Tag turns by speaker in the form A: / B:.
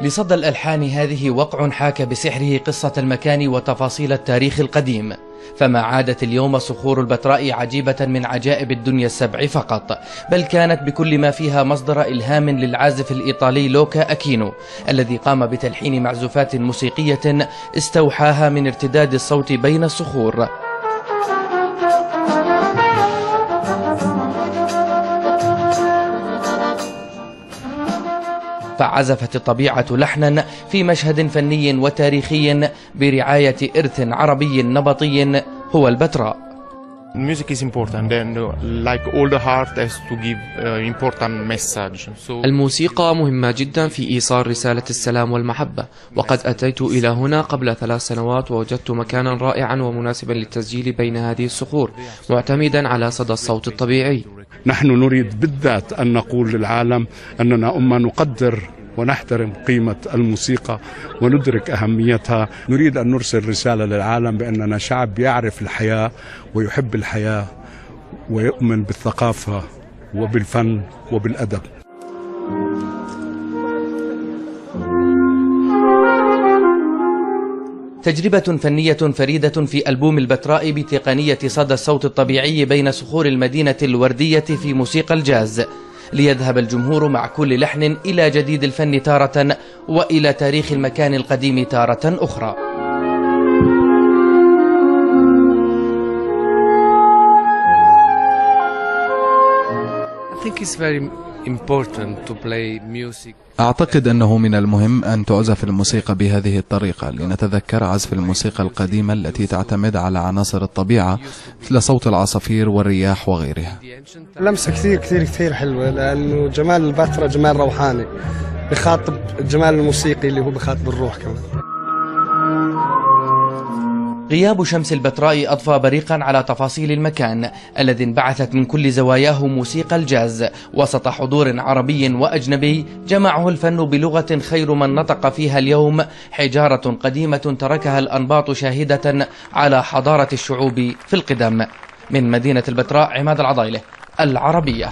A: لصدى الألحان هذه وقع حاك بسحره قصة المكان وتفاصيل التاريخ القديم. فما عادت اليوم صخور البتراء عجيبة من عجائب الدنيا السبع فقط بل كانت بكل ما فيها مصدر إلهام للعازف الإيطالي لوكا أكينو الذي قام بتلحين معزوفات موسيقية استوحاها من ارتداد الصوت بين الصخور. فعزفت الطبيعة لحنا في مشهد فني وتاريخي برعاية إرث عربي نبطي هو البتراء.
B: Uh, uh,
C: الموسيقى مهمة جدا في إيصال رسالة السلام والمحبة. وقد أتيت إلى هنا قبل ثلاث سنوات ووجدت مكانا رائعا ومناسبا للتسجيل بين هذه الصخور معتمدا على صدى الصوت الطبيعي.
D: نحن نريد بالذات أن نقول للعالم أننا أمة نقدر ونحترم قيمة الموسيقى وندرك أهميتها. نريد أن نرسل رسالة للعالم بأننا شعب يعرف الحياة ويحب الحياة ويؤمن بالثقافة وبالفن وبالأدب.
A: تجربة فنية فريدة في ألبوم البتراء بتقنية صدى الصوت الطبيعي بين صخور المدينة الوردية في موسيقى الجاز. ليذهب الجمهور مع كل لحن إلى جديد الفن تارة وإلى تاريخ المكان القديم تارة أخرى.
E: I think it's very important to play music.
F: أعتقد أنه من المهم أن تعزف الموسيقى بهذه الطريقة لنتذكر عزف الموسيقى القديمة التي تعتمد على عناصر الطبيعة مثل صوت العصافير والرياح وغيرها.
G: لمسة كثير كثير كثير حلوة لأنه جمال البتراء جمال روحاني بخاطب الجمال الموسيقي اللي هو بخاطب الروح كمان.
A: غياب شمس البتراء أضفى بريقا على تفاصيل المكان الذي انبعثت من كل زواياه موسيقى الجاز. وسط حضور عربي وأجنبي جمعه الفن بلغة خير من نطق فيها اليوم حجارة قديمة تركها الأنباط شاهدة على حضارة الشعوب في القدم. من مدينة البتراء عماد العضايلة العربية.